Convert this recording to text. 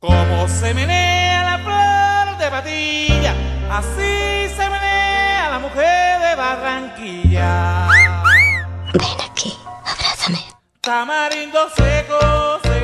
Como se menea la flor de patilla, así se menea la mujer de Barranquilla. Ven aquí, abrázame. Tamarindo seco, se